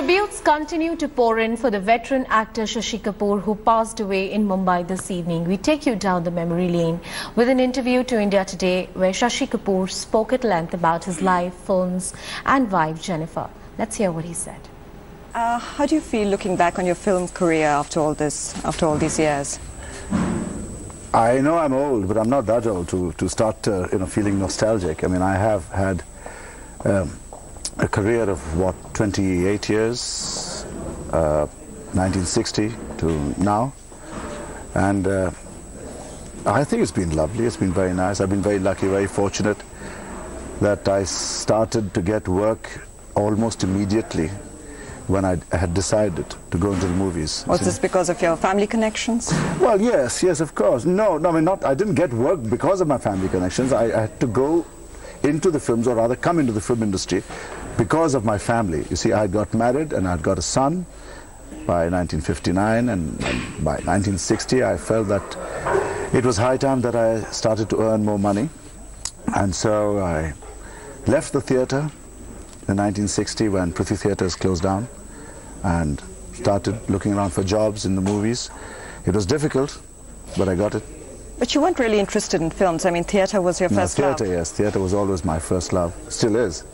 Tributes continue to pour in for the veteran actor Shashi Kapoor who passed away in Mumbai this evening. We take you down the memory lane with an interview to India Today where Shashi Kapoor spoke at length about his life, films and wife Jennifer. Let's hear what he said. Uh, how do you feel looking back on your film career after all this, after all these years? I know I'm old, but I'm not that old to, to start, uh, you know, feeling nostalgic. I mean, I have had um, a career of, what, 28 years, uh, 1960 to now. And uh, I think it's been lovely. It's been very nice. I've been very lucky, very fortunate that I started to get work almost immediately when I had decided to go into the movies. Was this because of your family connections? Well, yes, yes, of course. No, no, I mean, not. I didn't get work because of my family connections. I, I had to go into the films, or rather, come into the film industry because of my family. You see, I got married and I'd got a son by 1959, and, and by 1960, I felt that it was high time that I started to earn more money, and so I left the theatre in 1960 when Prithvi Theatres closed down and started looking around for jobs in the movies. It was difficult, but I got it. But you weren't really interested in films. I mean, theatre was your No, first theatre, love. Theatre, yes. Theatre was always my first love. Still is.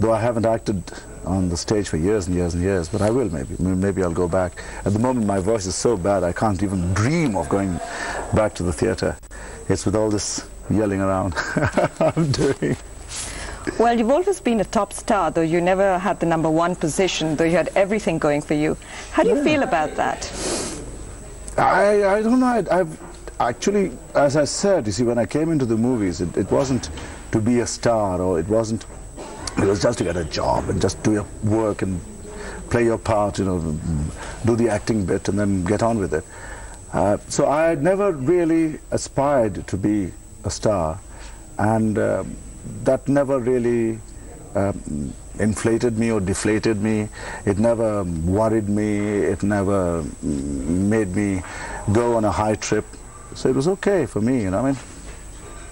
Though I haven't acted on the stage for years and years and years, but I will maybe. Maybe I'll go back. At the moment, my voice is so bad, I can't even dream of going back to the theatre. It's with all this yelling around I'm doing. Well, you've always been a top star, though you never had the number one position, though you had everything going for you. How do you feel about that? I, I don't know. I, I've actually, as I said, you see, when I came into the movies, it, it wasn't to be a star, or it wasn't. It was just to get a job and just do your work and play your part, you know, do the acting bit and then get on with it. Uh, so I had never really aspired to be a star, and um that never really um, inflated me or deflated me. It never worried me. It never made me go on a high trip. So it was okay for me, you know. I mean,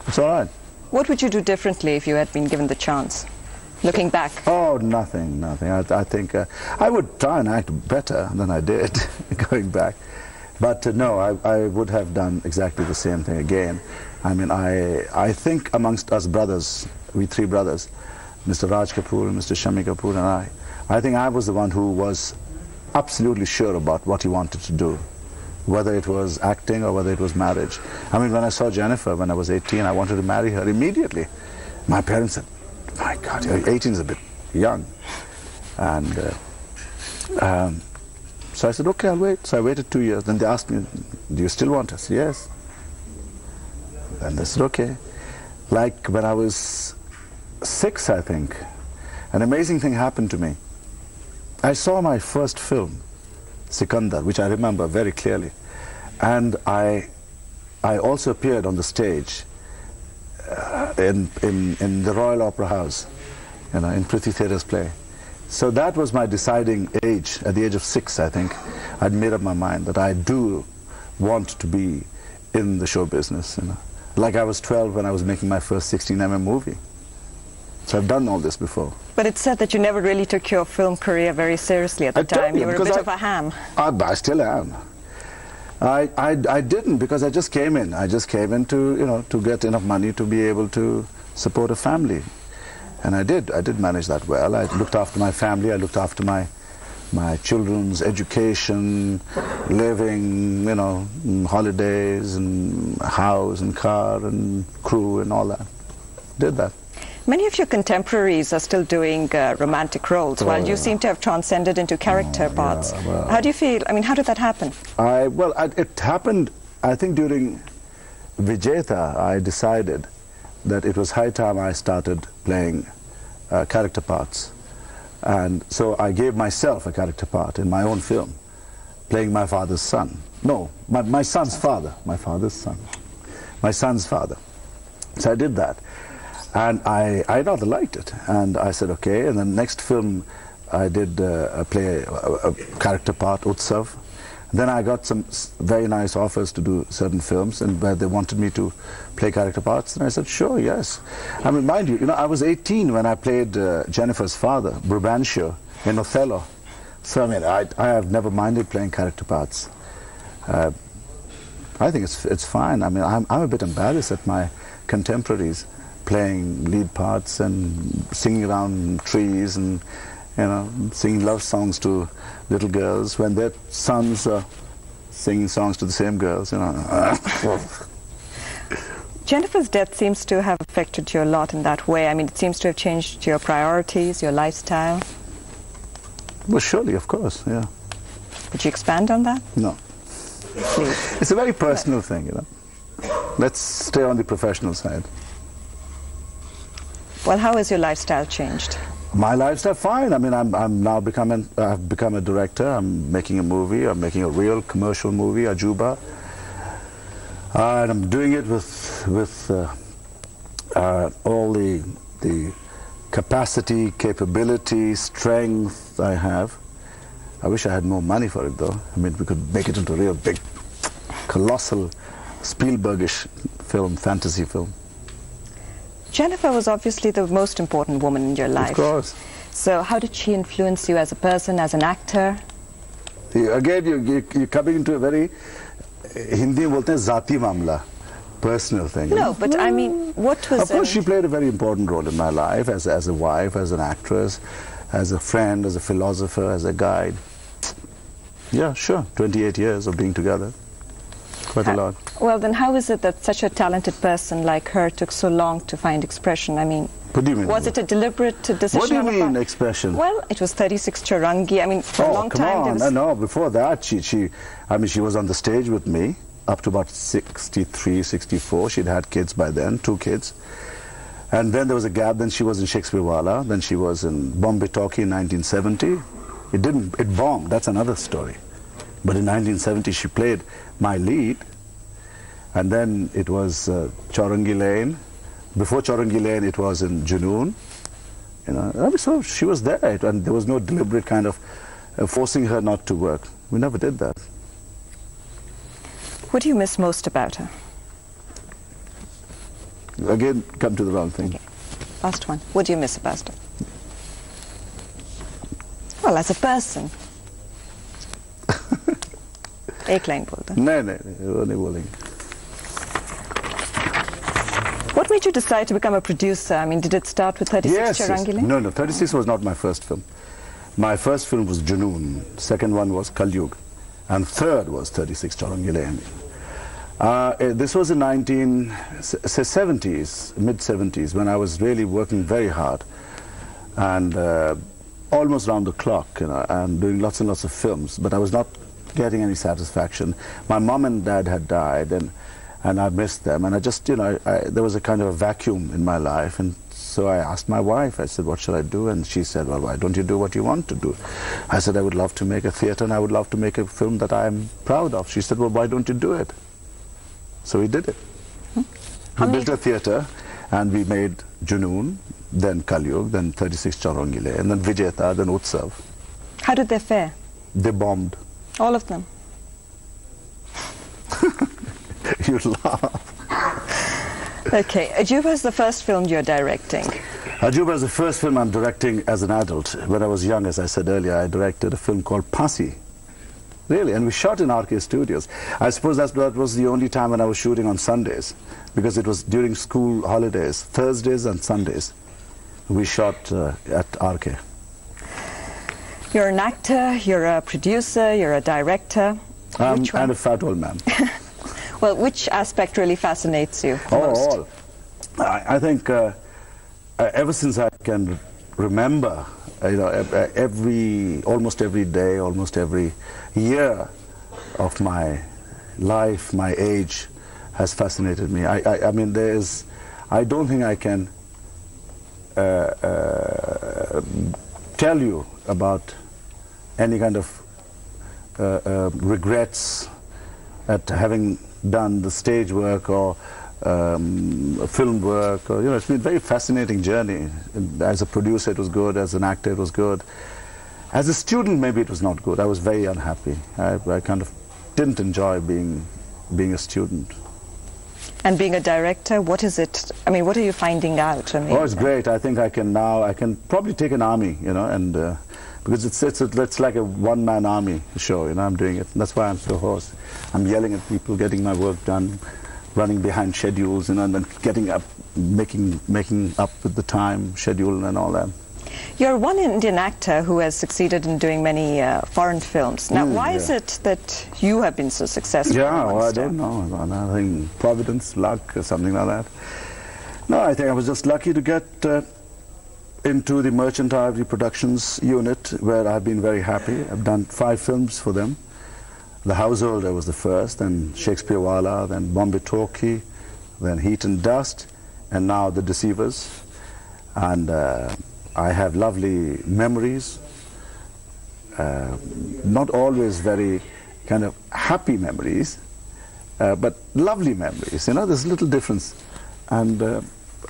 it's all right. What would you do differently if you had been given the chance? Looking back. Oh, nothing, nothing. I, I think uh, I would try and act better than I did going back. But uh, no, I, I would have done exactly the same thing again. I mean, I, I think amongst us brothers, we three brothers, Mr. Raj Kapoor, Mr. Shammi Kapoor and I, I think I was the one who was absolutely sure about what he wanted to do, whether it was acting or whether it was marriage. I mean, when I saw Jennifer when I was 18, I wanted to marry her immediately. My parents said, my God, 18 is a bit young. And uh, um, so I said, okay, I'll wait. So I waited two years. Then they asked me, do you still want us? Yes. And they said, okay. Like when I was six, I think, an amazing thing happened to me. I saw my first film, Sikandar, which I remember very clearly. And I, I also appeared on the stage uh, in, in, in the Royal Opera House, you know, in Prithvi Theatre's play. So that was my deciding age, at the age of six, I think. I'd made up my mind that I do want to be in the show business, you know. Like I was 12 when I was making my first 16mm movie. So I've done all this before. But it's said that you never really took your film career very seriously at the I time. you, You were a bit I- of a ham. I, I still am. I, I, I didn't because I just came in. I just came in to, you know, to get enough money to be able to support a family. And I did. I did manage that well. I looked after my family. I looked after my, my children's education, living, you know, holidays and house and car and crew and all that. Did that. Many of your contemporaries are still doing uh, romantic roles, while you Oh. seem to have transcended into character parts. well. How do you feel? I mean, how did that happen? I well, I, it happened. I think during Vijeta, I decided that it was high time I started playing uh, character parts, and so I gave myself a character part in my own film, playing my father's son. No, my, my son's father, my father's son, my son's father. So I did that, and I, I rather liked it. And I said, okay. And the next film, I did uh, a play, a, a character part, Utsav. Then I got some very nice offers to do certain films, and where they wanted me to play character parts, and I said, sure, yes. I mean, mind you, you know, I was 18 when I played uh, Jennifer's father, Brabantio, in Othello. So I mean, I, I have never minded playing character parts. Uh, I think it's it's fine. I mean, I'm I'm a bit embarrassed at my contemporaries playing lead parts and singing around trees and you know singing love songs to little girls when their sons are singing songs to the same girls. You know. Jennifer's death seems to have affected you a lot in that way. I mean, it seems to have changed your priorities, your lifestyle. well, surely, of course, yeah. Would you expand on that, No. please? It's a very personal thing, you know. Let's stay on the professional side. Well, how has your lifestyle changed? My lifestyle, fine. I mean, I'm, I'm now becoming, I've become a director. I'm making a movie. I'm making a real commercial movie, Ajuba. Uh, and I'm doing it with, with uh, uh, all the, the capacity, capability, strength I have. I wish I had more money for it, though. I mean, we could make it into a real big, colossal, Spielbergish film, fantasy film. Jennifer was obviously the most important woman in your life. Of course. So how did she influence you as a person, as an actor? Again, you, you, you're coming into a very, eh, Hindi bolte zati mamla, personal thing. No, but. I mean, what was... Of course, she played a very important role in my life as, as a wife, as an actress, as a friend, as a philosopher, as a guide. Yeah, sure, 28 years of being together. Quite a lot. Well, then how is it that such a talented person like her took so long to find expression? I mean, What do you mean? was it a deliberate decision? What do you mean, part? expression? Well, it was 36 Chowringhee. I mean, for a oh, long come time on. was... No, no, before that, she, she, I mean, she was on the stage with me up to about 63, 64. She'd had kids by then, two kids. And then there was a gap. Then she was in Shakespeare Wallah. Then she was in Bombay Talkie in 1970. It didn't, it bombed. That's another story. But in 1970, she played my lead. And then it was uh, Chowringhee Lane. Before Chowringhee Lane, it was in Junoon. You know, so she was there, and there was no deliberate kind of uh, forcing her not to work. We never did that. What do you miss most about her? Again, come to the wrong thing. Okay. Last one. What do you miss about her? Well, as a person. एक line बोल दो No, no, no, वो नहीं बोलेंगे. What made you decide to become a producer? I mean, did it start with 36 Yes, yes. Charangi Lane? No, no, 36 was not my first film. My first film was Junoon. Second one was Kalyug. And third was 36 Charangi Lane. Uh, eh, this was in 19, s- say 70s, mid 70s, when I was really working very hard and uh, almost round the clock, you know, and doing lots and lots of films, but I was not getting any satisfaction. My mom and dad had died, and and I missed them, and I just, you know, I, there was a kind of a vacuum in my life, and so I asked my wife. I said, "What should I do?" And she said, "Well, why don't you do what you want to do?" I said, "I would love to make a theater, and I would love to make a film that I'm proud of." She said, "Well, why don't you do it?" So we did it. Hmm. How We built a theater and we made Junoon, then Kalyug, then 36 Chaurangile, and then Vijeta, then Utsav. How did they fare? They bombed. All of them. you laugh. Okay, Ajuba is the first film you're directing. Ajuba is the first film I'm directing as an adult. When I was young, as I said earlier, I directed a film called Pasi. Really, and we shot in RK Studios. I suppose that's, that was the only time when I was shooting on Sundays, because it was during school holidays, Thursdays and Sundays. We shot uh, at RK. You're an actor, you're a producer, you're a director. Um, and a fat old man. well, which aspect really fascinates you Oh, all. I, I think uh, uh, ever since I can remember, you know, every almost every day, almost every year of my life, my age, has fascinated me. I, I, I mean, there is. I don't think I can uh, uh, tell you about any kind of uh, uh, regrets at having done the stage work or um, film work. Or, you know, it's been a very fascinating journey. As a producer, it was good. As an actor, it was good. As a student, maybe it was not good. I was very unhappy. I, I kind of didn't enjoy being being a student. And being a director, what is it? I mean, what are you finding out? I mean, Oh, it's great. I think I can now, I can probably take an army, you know, and uh, because it's it's, it's like a one-man army show. You know, I'm doing it. And that's why I'm so hoarse. I'm yelling at people, getting my work done, running behind schedules, you know, and then getting up, making making up with the time schedule and all that. You're one Indian actor who has succeeded in doing many uh, foreign films. Now, Mm, why is it that you have been so successful? Yeah, well, I don't know. I think providence, luck, or something like that. No, I think I was just lucky to get uh, into the Merchant Ivory Productions unit, where I've been very happy. I've done five films for them. The Householder was the first, then Shakespeare Wallah, then Bombay Talkie, then Heat and Dust, and now The Deceivers. And uh, I have lovely memories uh, not always very kind of happy memories, uh, but lovely memories. You know, there's a little difference. And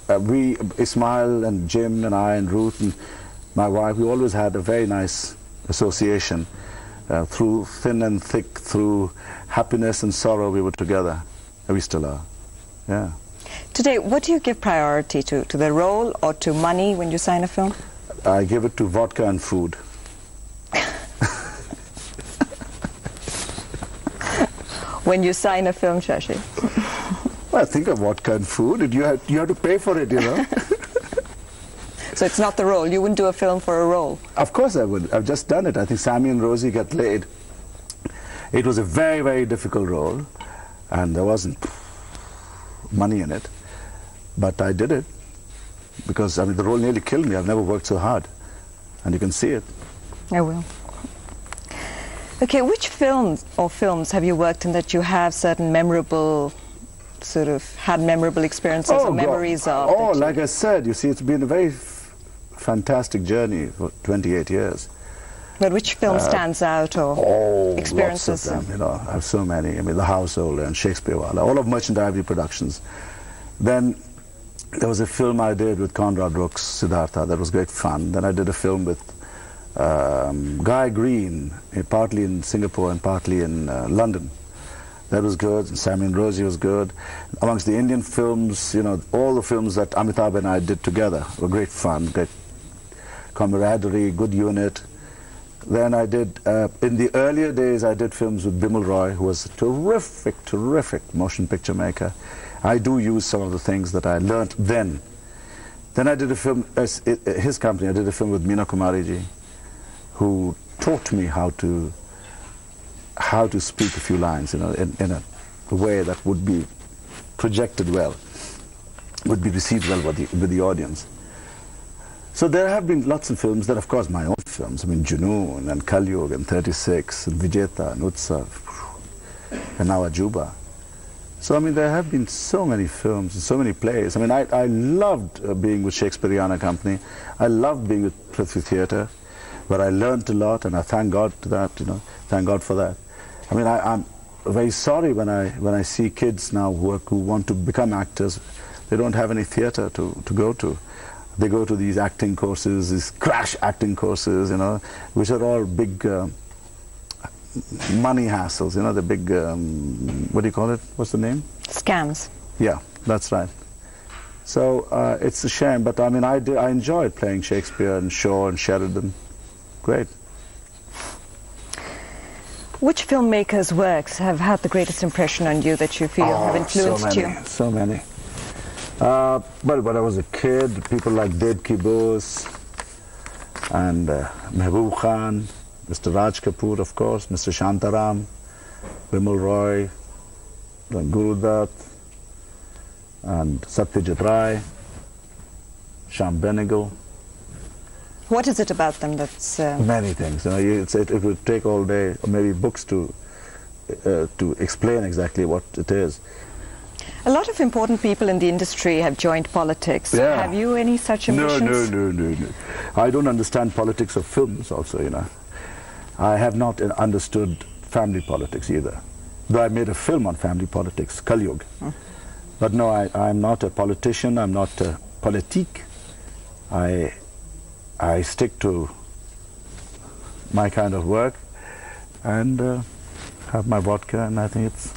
uh, we, Ismail and Jim and I and Ruth and my wife, we always had a very nice association. Uh, through thin and thick, through happiness and sorrow, we were together. And we still are. Yeah. Today, what do you give priority to? To the role or to money when you sign a film? I give it to vodka and food. When you sign a film, Shashi? Well, think of vodka and food. You have, you have to pay for it, you know. So it's not the role. You wouldn't do a film for a role. Of course I would. I've just done it. I think Sammy and Rosie got laid. It was a very, very difficult role, and there wasn't money in it. But I did it because I mean the role nearly killed me. I've never worked so hard, and you can see it. I will. Okay, which films or films have you worked in that you have certain memorable, sort of had memorable experiences or God. memories of? Oh, like I said, you see, it's been a very f- fantastic journey for 28 years. but which film stands out or Oh, experiences? lots of them. You know, I have so many. I mean, The Household and Shakespeare all of Merchant Ivory Productions. Then there was a film I did with Conrad Rooks, Siddhartha. That was great fun. Then I did a film with um, Guy Green, eh, partly in Singapore and partly in uh, London. That was good. And Sammy and Rosie was good. Amongst the Indian films, you know, all the films that Amitabh and I did together were great fun, great camaraderie, good unit. Then I did, uh, in the earlier days, I did films with Bimal Roy, who was a terrific, terrific motion picture maker. I do use some of the things that I learnt then. Then I did a film, uh, uh, his company, I did a film with Meena Kumariji, who taught me how to how to speak a few lines, you know, in, in a way that would be projected well, would be received well with the, with the audience. So there have been lots of films, that of course my own films, I mean Junoon and Kalyug and 36 and Vijeta and Utsav and now Ajuba. So I mean there have been so many films and so many plays. I mean I, I loved uh, being with Shakespeareana Company. I loved being with Prithvi Theatre where I learned a lot and I thank God to that, you know, thank God for that. I mean I, I'm very sorry when I, when I see kids now who, are, who want to become actors, they don't have any theatre to, to go to they go to these acting courses, these crash acting courses, you know, which are all big uh, money hassles, you know, the big, um, what do you call it? What's the name? Scams. Yeah, that's right. So uh, it's a shame, but I mean, I, did, I enjoyed playing Shakespeare and Shaw and Sheridan. Great. Which filmmakers' works have had the greatest impression on you that you feel have Oh, influenced so many, you? So many. Uh, but when I was a kid, people like Debaki Bose and uh, Mehboob Khan, Mr. Raj Kapoor, of course, Mr. Shantaram, Bimal Roy, Guru Dutt, and Satyajit Ray, Shyam Benegal, What is it about them that's... Uh, many things. You know, you, it's, it, it would take all day, or maybe books to uh, to explain exactly what it is. a lot of important people in the industry have joined politics. Yeah. Have you any such ambitions? no, no, no, no. no. I don't understand politics of films also, you know. I have not uh, understood family politics either. Though I made a film on family politics, Kalyug. But no, I, I'm not a politician, I'm not a politique. I, I stick to my kind of work and uh, have my vodka and I think it's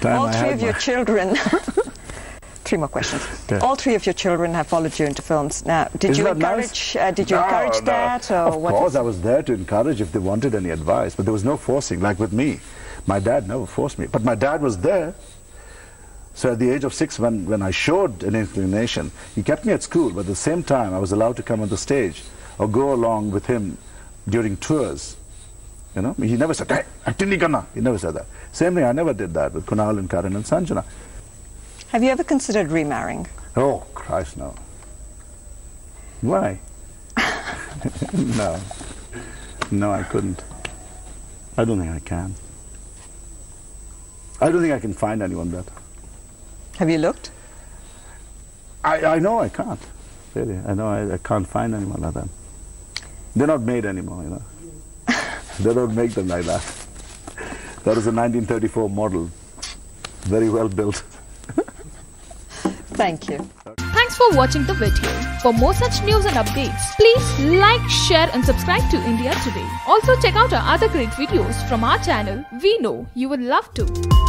time All I three of your children. three more questions. Yeah. All three of your children have followed you into films. Now, did Isn't you that nice? encourage? Uh, did you No, encourage no. that, or Of what? course, is- I was there to encourage if they wanted any advice, but there was no forcing. Like with me, my dad never forced me, but my dad was there. So at the age of six, when, when I showed an inclination, he kept me at school, but at the same time, I was allowed to come on the stage or go along with him during tours. You know, he never said, "Hey, acting nahi karna." He never said that. Same thing, I never did that with Kunal and Karan and Sanjana. Have you ever considered remarrying? Oh, Christ, no. Why? no. No, I couldn't. I don't think I can. I don't think I can find anyone better. Have you looked? I, I know I can't. Really. I know I, I can't find anyone like that. They're not made anymore, you know. they don't make them like that. That is a 1934 model. Very well built. Thank you. Thanks for watching the video. For more such news and updates, please like, share and subscribe to India Today. Also check out our other great videos from our channel. We know you will love to.